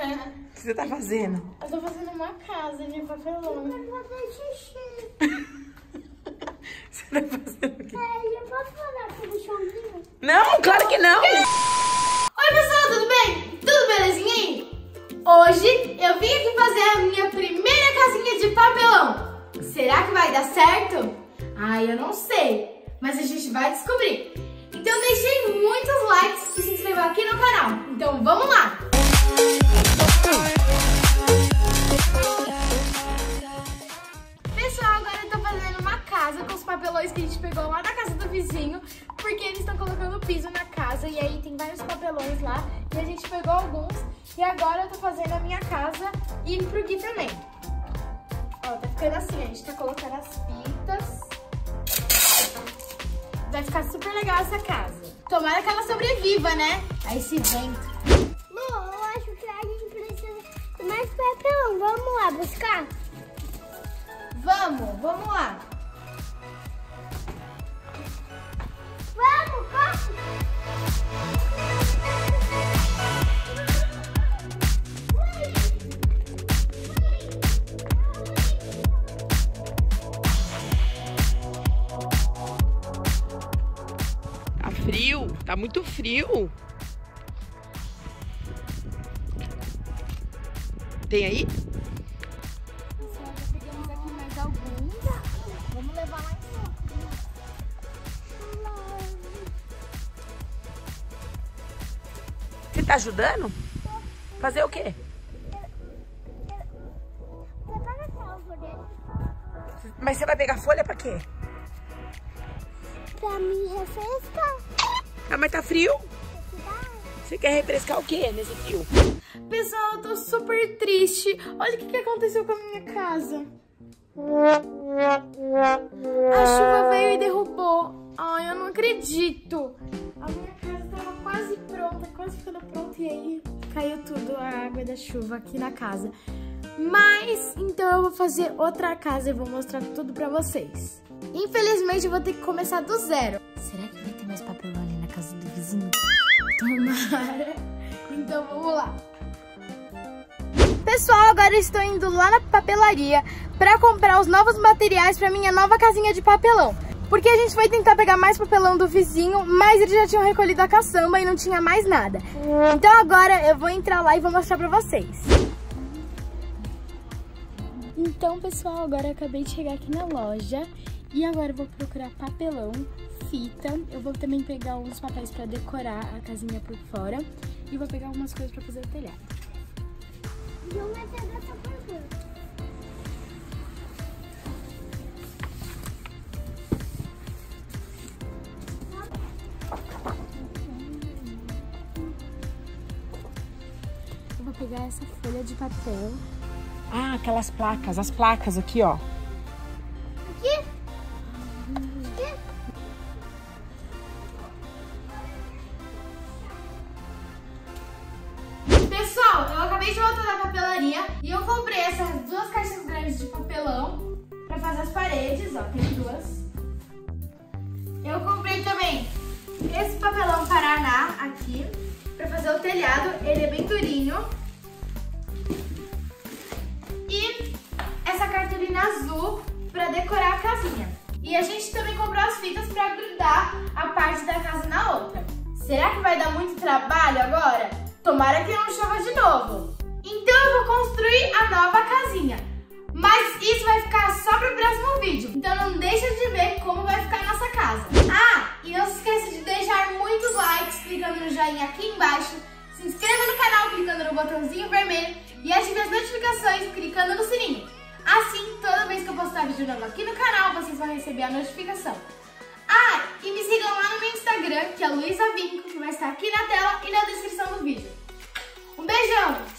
O que você tá fazendo? Eu tô fazendo uma casa de papelão. Eu vou fazer xixi. Você tá fazendo o quê? É, eu posso fazer aquele showzinho? Não, claro que não! Oi pessoal, tudo bem? Tudo belezinha aí? Hoje eu vim aqui fazer a minha primeira casinha de papelão. Será que vai dar certo? Ai, eu não sei, mas a gente vai descobrir. Então deixei muitos likes e se inscreva aqui no canal. Então vamos lá! Pessoal, agora eu tô fazendo uma casa com os papelões que a gente pegou lá na casa do vizinho, porque eles estão colocando piso na casa e aí tem vários papelões lá e a gente pegou alguns e agora eu tô fazendo a minha casa e pro Gui também. Ó, tá ficando assim, a gente tá colocando as fitas. Vai ficar super legal essa casa. Tomara que ela sobreviva, né? A esse vento. Buscar? Vamos, vamos lá. Vamos! Tá frio, tá muito frio. Tem aí? Tá ajudando? Fazer o quê? Mas você vai pegar folha pra quê? Pra me refrescar. Ah, mas tá frio? Você quer refrescar o quê nesse frio? Pessoal, eu tô super triste. Olha o que, que aconteceu com a minha casa. A chuva veio e derrubou. Ai, eu não acredito. E aí caiu tudo a água da chuva aqui na casa. Mas, então eu vou fazer outra casa e vou mostrar tudo pra vocês. Infelizmente, eu vou ter que começar do zero. Será que vai ter mais papelão ali na casa do vizinho? Tomara. Então, vamos lá. Pessoal, agora estou indo lá na papelaria para comprar os novos materiais para minha nova casinha de papelão. Porque a gente foi tentar pegar mais papelão do vizinho, mas eles já tinham recolhido a caçamba e não tinha mais nada. Então agora eu vou entrar lá e vou mostrar para vocês. Então, pessoal, agora eu acabei de chegar aqui na loja e agora eu vou procurar papelão, fita. Eu vou também pegar uns papéis para decorar a casinha por fora e vou pegar algumas coisas para fazer o telhado. E uma é dessa pegar essa folha de papel. Ah, aquelas placas, as placas aqui, ó. Aqui? Aqui? Pessoal, eu acabei de voltar da papelaria e eu comprei essas duas caixas grandes de papelão pra fazer as paredes, ó, tem duas. Eu comprei também esse papelão Paraná aqui pra fazer o telhado, ele é bem durinho. Casinha. E a gente também comprou as fitas pra grudar a parte da casa na outra. Será que vai dar muito trabalho agora? Tomara que não chova de novo. Então eu vou construir a nova casinha. Mas isso vai ficar só pro próximo vídeo. Então não deixa de ver como vai ficar a nossa casa. Ah, e não se esqueça de deixar muitos likes clicando no joinha aqui embaixo. Se inscreva no canal clicando no botãozinho vermelho e ative as notificações clicando no sininho. Assim, postar vídeo novo aqui no canal, vocês vão receber a notificação. Ah, e me sigam lá no meu Instagram, que é Luísa Vinco, que vai estar aqui na tela e na descrição do vídeo. Um beijão!